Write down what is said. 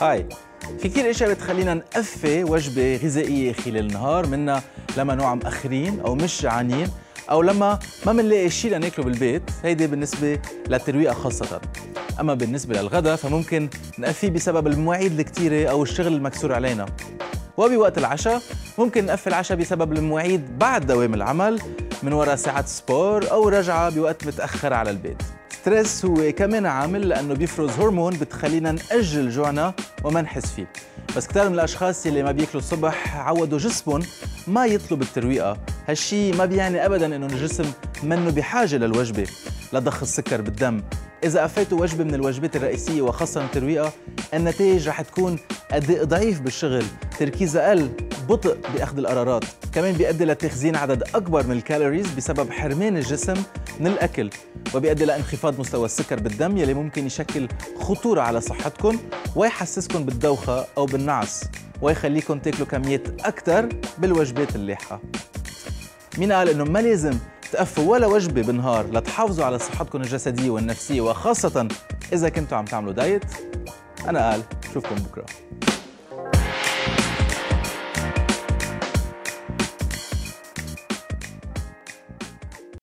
هاي. في كثير إشياء بتخلينا نقفي وجبة غذائية خلال النهار منها لما نوع مأخرين أو مش جعانين أو لما ما بنلاقي شيء لناكله بالبيت هيدي بالنسبة للترويقة خاصة. أما بالنسبة للغداء فممكن نقفيه بسبب المواعيد الكثيره أو الشغل المكسور علينا. وبوقت العشاء ممكن نقفل العشاء بسبب المواعيد بعد دوام العمل من وراء ساعات سبور أو رجعة بوقت متأخر على البيت. stress هو كمان عامل لأنه بيفرز هرمون بتخلينا نأجل جوعنا وما نحس فيه. بس كثير من الأشخاص اللي ما بياكلوا الصبح عودوا جسمهم ما يطلب الترويقه هالشي ما بيعني ابدا إنه الجسم منه بحاجة للوجبة لضخ السكر بالدم. إذا لغيتوا وجبة من الوجبات الرئيسية وخاصة الترويقة النتائج رح تكون أداء ضعيف بالشغل. تركيز أقل بطء بأخذ القرارات. كمان بيؤدي لتخزين عدد أكبر من ال calories بسبب حرمان الجسم من الأكل وبيؤدي لانخفاض مستوى السكر بالدم يلي ممكن يشكل خطورة على صحتكم ويحسسكم بالدوخة أو بالنعس ويخليكم تاكلوا كميات أكثر بالوجبات اللاحقة. مين قال إنه ما لازم تقفوا ولا وجبة بالنهار لتحافظوا على صحتكم الجسدية والنفسية وخاصة إذا كنتوا عم تعملوا دايت؟ أنا قال شوفكم بكرة.